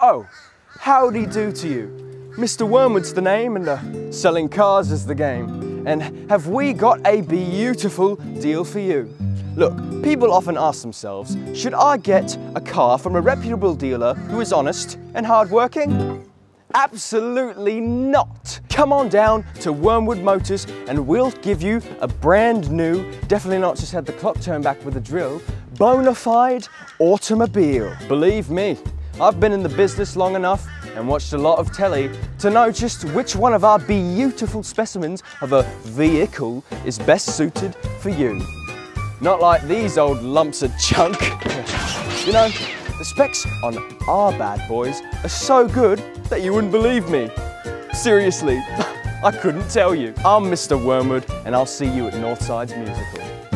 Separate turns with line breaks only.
Oh, howdy do to you. Mr. Wormwood's the name and uh, selling cars is the game. And have we got a beautiful deal for you? Look, people often ask themselves, should I get a car from a reputable dealer who is honest and hardworking? Absolutely not. Come on down to Wormwood Motors and we'll give you a brand new, definitely not just had the clock turned back with a drill, bona fide automobile. Believe me, I've been in the business long enough and watched a lot of telly to know just which one of our beautiful specimens of a vehicle is best suited for you. Not like these old lumps of junk. you know, the specs on our bad boys are so good that you wouldn't believe me. Seriously, I couldn't tell you. I'm Mr. Wormwood and I'll see you at Northside's Musical.